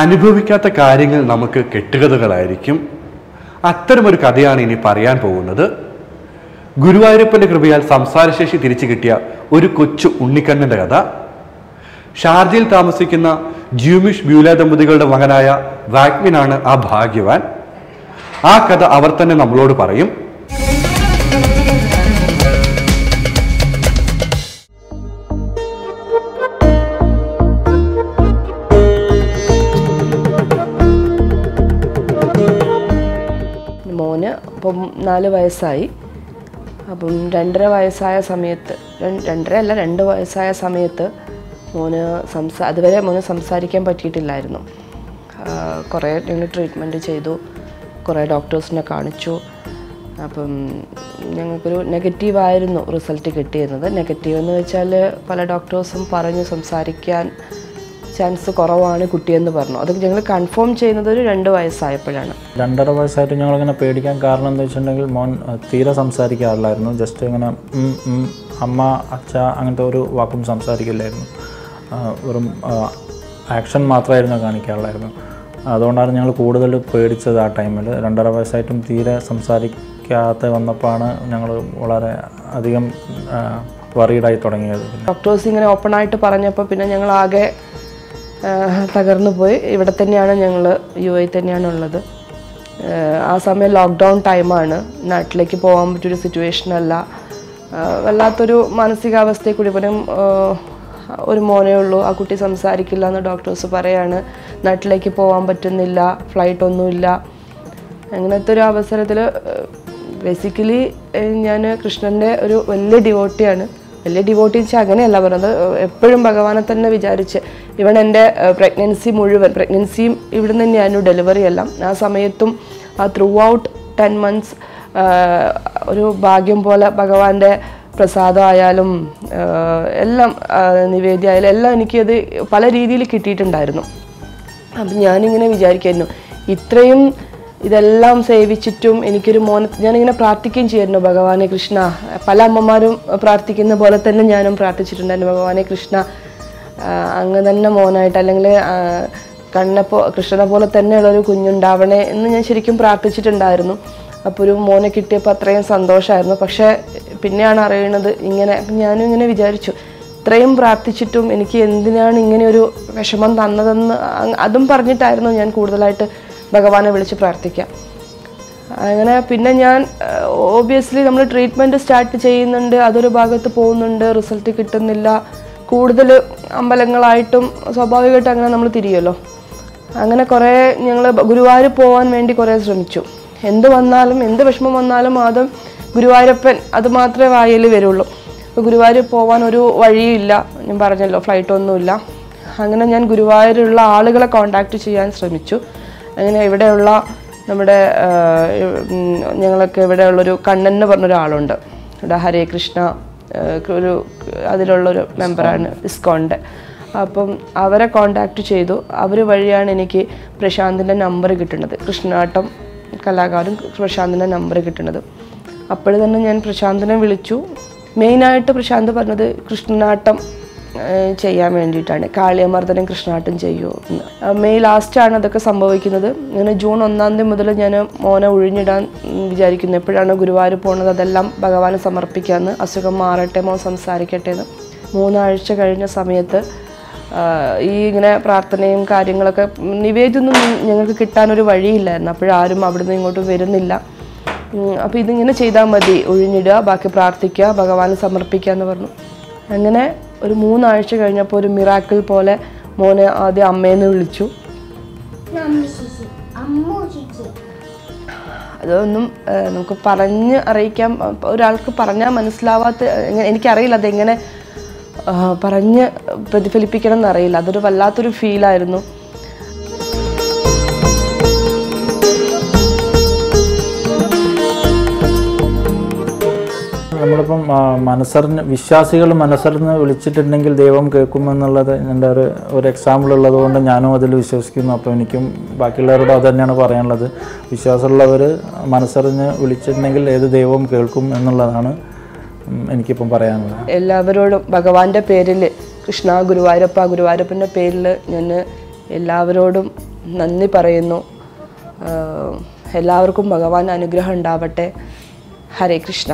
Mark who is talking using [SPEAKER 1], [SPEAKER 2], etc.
[SPEAKER 1] അനുഭവിക്കാത്ത കാര്യങ്ങൾ നമുക്ക് കെട്ടുകഥകളായിരിക്കും. അത്തരമൊരു കഥയാണ് ഇനി പറയാൻ പോകുന്നത്. ഗുരുവായൂരപ്പന്റെ കൃപയാൽ സംസാരശേഷി തിരിച്ചു കിട്ടിയ ഒരു കൊച്ചു ഉണ്ണിക്കണ്ണന്റെ കഥ. ഷാർജയിൽ താമസിക്കുന്ന ജ്യൂമിഷ് ബ്യൂല ദമ്പതികളുടെ മകനായ വാഗ്മിനാണ് ആ ഭാഗ്യവാൻ. ആ കഥ അവർ തന്നെ നമ്മളോട് പറയും.
[SPEAKER 2] മോന് ഇപ്പം നാല് വയസ്സായി. അപ്പം രണ്ടര വയസ്സായ സമയത്ത് രണ്ടര അല്ല രണ്ട് വയസ്സായ സമയത്ത് മോന് സംസാ അതുവരെ മോന് സംസാരിക്കാൻ പറ്റിയിട്ടില്ലായിരുന്നു. കുറേ ഞങ്ങൾ ട്രീറ്റ്മെന്റ് ചെയ്തു കുറേ ഡോക്ടേഴ്സിനെ കാണിച്ചു. അപ്പം ഞങ്ങൾക്കൊരു നെഗറ്റീവായിരുന്നു റിസൾട്ട് കിട്ടിയിരുന്നത്. നെഗറ്റീവ് എന്ന് വെച്ചാൽ പല ഡോക്ടേഴ്സും പറഞ്ഞു സംസാരിക്കാൻ ചാൻസ് കുറവാണ് കുട്ടിയെന്ന് പറഞ്ഞു. അത് ഞങ്ങൾ കൺഫേം ചെയ്യുന്നത് ഒരു രണ്ട് വയസ്സായപ്പോഴാണ്.
[SPEAKER 3] രണ്ടര വയസ്സായിട്ട് ഞങ്ങളിങ്ങനെ പേടിക്കാൻ കാരണം എന്താ വെച്ചിട്ടുണ്ടെങ്കിൽ മോൻ തീരെ സംസാരിക്കാറില്ലായിരുന്നു. ജസ്റ്റ് ഇങ്ങനെ അമ്മ അച്ഛ അങ്ങനത്തെ ഒരു വാക്കും സംസാരിക്കില്ലായിരുന്നു. വെറും ആക്ഷൻ മാത്രമായിരുന്നു കാണിക്കാറുള്ളായിരുന്നു. അതുകൊണ്ടാണ് ഞങ്ങൾ കൂടുതൽ പേടിച്ചത് ആ ടൈമിൽ രണ്ടര വയസ്സായിട്ടും തീരെ സംസാരിക്കാതെ വന്നപ്പോഴാണ് ഞങ്ങൾ വളരെ അധികം വറീഡായി തുടങ്ങിയത്.
[SPEAKER 2] ഡോക്ടേഴ്സ് ഇങ്ങനെ ഓപ്പൺ ആയിട്ട് പറഞ്ഞപ്പോൾ പിന്നെ ഞങ്ങൾ ആകെ തകർന്നു പോയി. ഇവിടെ തന്നെയാണ് ഞങ്ങൾ യു എ തന്നെയാണ് ഉള്ളത്. ആ, സമയം ലോക്ക്ഡൗൺ ടൈമാണ് നാട്ടിലേക്ക് പോകാൻ പറ്റിയൊരു സിറ്റുവേഷൻ അല്ല. വല്ലാത്തൊരു മാനസികാവസ്ഥയിൽ കൂടി പോലും ഒരു മോനേ ഉള്ളൂ. ആ കുട്ടി സംസാരിക്കില്ല എന്ന് ഡോക്ടേഴ്സ് പറയാണ്. നാട്ടിലേക്ക് പോകാൻ പറ്റുന്നില്ല ഫ്ലൈറ്റ് ഒന്നുമില്ല. അങ്ങനത്തെ ഒരു അവസരത്തിൽ ബേസിക്കലി ഞാൻ കൃഷ്ണന്റെ ഒരു വലിയ ഡിവോട്ടിയാണ് വലിയ ഡിവോട്ടീസ് അങ്ങനെയല്ല പറയുന്നത് എപ്പോഴും ഭഗവാനെ തന്നെ വിചാരിച്ച് ഇവൻ എന്റെ പ്രഗ്നൻസി മുഴുവൻ പ്രഗ്നൻസിയും ഇവിടെ തന്നെയായിരുന്നു ഡെലിവറി എല്ലാം. ആ സമയത്തും ആ ത്രൂ ഔട്ട് ടെൻ മന്ത്സ് ഒരു ഭാഗ്യം പോലെ ഭഗവാന്റെ പ്രസാദമായാലും എല്ലാം നിവേദ്യ നിവേദ്യമായാലും എല്ലാം എനിക്കത് പല രീതിയിൽ കിട്ടിയിട്ടുണ്ടായിരുന്നു. അപ്പം ഞാനിങ്ങനെ വിചാരിക്കായിരുന്നു. ഇത്രയും ഇതെല്ലാം സേവിച്ചിട്ടും എനിക്കൊരു മോനെ ഞാനിങ്ങനെ പ്രാർത്ഥിക്കുകയും ചെയ്യായിരുന്നു ഭഗവാനെ കൃഷ്ണ. പല അമ്മമാരും പ്രാർത്ഥിക്കുന്ന പോലെ തന്നെ ഞാനും പ്രാർത്ഥിച്ചിട്ടുണ്ടായിരുന്നു ഭഗവാനെ കൃഷ്ണ. അങ്ങ് തന്നെ മോനായിട്ട് അല്ലെങ്കിൽ കണ്ണപ്പോ കൃഷ്ണനെ പോലെ തന്നെയുള്ള ഒരു കുഞ്ഞുണ്ടാവണേ എന്ന് ഞാൻ ശരിക്കും പ്രാർത്ഥിച്ചിട്ടുണ്ടായിരുന്നു. അപ്പോൾ ഒരു മോനെ കിട്ടിയപ്പോൾ അത്രയും സന്തോഷമായിരുന്നു. പക്ഷേ പിന്നെയാണ് അറിയുന്നത് ഇങ്ങനെ ഞാനും ഇങ്ങനെ വിചാരിച്ചു. ഇത്രയും പ്രാർത്ഥിച്ചിട്ടും എനിക്ക് എന്തിനാണ് ഇങ്ങനെ ഒരു വിഷമം തന്നതെന്ന് അതും പറഞ്ഞിട്ടായിരുന്നു ഞാൻ കൂടുതലായിട്ട് ഭഗവാനെ വിളിച്ച് പ്രാർത്ഥിക്കാം. അങ്ങനെ പിന്നെ ഞാൻ ഓബിയസ്ലി നമ്മൾ ട്രീറ്റ്മെന്റ് സ്റ്റാർട്ട് ചെയ്യുന്നുണ്ട് അതൊരു ഭാഗത്ത് പോകുന്നുണ്ട് റിസൾട്ട് കിട്ടുന്നില്ല. കൂടുതൽ അമ്പലങ്ങളായിട്ടും സ്വാഭാവികമായിട്ട് അങ്ങനെ നമ്മൾ തിരിയല്ലോ അങ്ങനെ കുറേ ഞങ്ങൾ ഗുരുവായൂർ പോകാൻ വേണ്ടി കുറേ ശ്രമിച്ചു. എന്ത് വന്നാലും എന്ത് വിഷമം വന്നാലും ആദ്യം ഗുരുവായൂരപ്പൻ അത് മാത്രമേ വായിൽ വരുള്ളൂ. അപ്പോൾ ഗുരുവായൂർ പോകാൻ ഒരു വഴിയില്ല. ഞാൻ പറഞ്ഞല്ലോ ഫ്ലൈറ്റ് ഒന്നുമില്ല. അങ്ങനെ ഞാൻ ഗുരുവായൂരുള്ള ആളുകളെ കോണ്ടാക്ട് ചെയ്യാൻ ശ്രമിച്ചു. അങ്ങനെ ഇവിടെയുള്ള നമ്മുടെ ഞങ്ങളൊക്കെ ഇവിടെയുള്ളൊരു കണ്ണൻ എന്ന് പറഞ്ഞൊരാളുണ്ട്. ഇവിടെ ഹരേ കൃഷ്ണ ഒരു അതിലുള്ളൊരു മെമ്പറാണ് ഇസ്കോണിന്റെ. അപ്പം അവരെ കോണ്ടാക്ട് ചെയ്തു. അവർ വഴിയാണ് എനിക്ക് പ്രശാന്തിന്റെ നമ്പർ കിട്ടുന്നത്. കൃഷ്ണാട്ടം കലാകാരൻ പ്രശാന്തിന്റെ നമ്പർ കിട്ടുന്നത്. അപ്പോൾ തന്നെ ഞാൻ പ്രശാന്തിനെ വിളിച്ചു. മെയിനായിട്ട് പ്രശാന്ത് പറഞ്ഞത് കൃഷ്ണനാട്ടം ചെയ്യാൻ വേണ്ടിയിട്ടാണ്. കാളിയമർദ്ദനം കൃഷ്ണാട്ടം ചെയ്യുമോ എന്ന് മെയ് ലാസ്റ്റാണ് അതൊക്കെ സംഭവിക്കുന്നത്. അങ്ങനെ ജൂൺ ഒന്നാം തീയതി മുതൽ ഞാൻ മോനെ ഒഴിഞ്ഞിടാൻ വിചാരിക്കുന്നു. എപ്പോഴാണ് ഗുരുവായൂർ പോകുന്നത് അതെല്ലാം ഭഗവാന് സമർപ്പിക്കാമെന്ന് അസുഖം മാറട്ടെ മോൻ സംസാരിക്കട്ടെ എന്ന്. മൂന്നാഴ്ച കഴിഞ്ഞ സമയത്ത് ഈ ഇങ്ങനെ പ്രാർത്ഥനയും കാര്യങ്ങളൊക്കെ നിവേദ്യമൊന്നും ഞങ്ങൾക്ക് കിട്ടാനൊരു വഴിയില്ലായിരുന്നു. അപ്പോഴാരും അവിടുന്ന് ഇങ്ങോട്ട് വരുന്നില്ല. അപ്പോൾ ഇതിങ്ങനെ ചെയ്താൽ മതി. ഒഴിഞ്ഞിടുക ബാക്കി പ്രാർത്ഥിക്കുക ഭഗവാന് സമർപ്പിക്കുക എന്ന് പറഞ്ഞു. അങ്ങനെ ഒരു മൂന്നാഴ്ച കഴിഞ്ഞപ്പോൾ ഒരു മിറാക്കിൾ പോലെ മോനെ ആദ്യം അമ്മേന്ന് വിളിച്ചു. അതൊന്നും നമുക്ക് പറഞ്ഞ് അറിയിക്കാൻ ഒരാൾക്ക് പറഞ്ഞാൽ മനസ്സിലാവാത്ത എനിക്കറിയില്ല അതെങ്ങനെ പറഞ്ഞ് പ്രതിഫലിപ്പിക്കണം എന്നറിയില്ല അതൊരു വല്ലാത്തൊരു ഫീലായിരുന്നു
[SPEAKER 3] നമ്മളിപ്പം മനസ്സറിഞ്ഞ് വിശ്വാസികൾ മനസ്സറിഞ്ഞ് വിളിച്ചിട്ടുണ്ടെങ്കിൽ ദൈവം കേൾക്കുമെന്നുള്ളത് എന്റെ ഒരു ഒരു എക്സാമ്പിൾ ഉള്ളത് കൊണ്ട് ഞാനും അതിൽ വിശ്വസിക്കുന്നു. അപ്പോൾ എനിക്കും ബാക്കിയുള്ളവരോട് അത് തന്നെയാണ് പറയാനുള്ളത്. വിശ്വാസമുള്ളവർ മനസ്സറിഞ്ഞ് വിളിച്ചിട്ടുണ്ടെങ്കിൽ ഏത് ദൈവവും കേൾക്കും എന്നുള്ളതാണ് എനിക്കിപ്പം പറയാനുള്ളത്.
[SPEAKER 2] എല്ലാവരോടും ഭഗവാന്റെ പേരിൽ കൃഷ്ണ ഗുരുവായൂരപ്പ ഗുരുവായൂരപ്പന്റെ പേരിൽ ഞാൻ എല്ലാവരോടും നന്ദി പറയുന്നു. എല്ലാവർക്കും ഭഗവാൻ അനുഗ്രഹം ഉണ്ടാവട്ടെ. ഹരേ കൃഷ്ണ.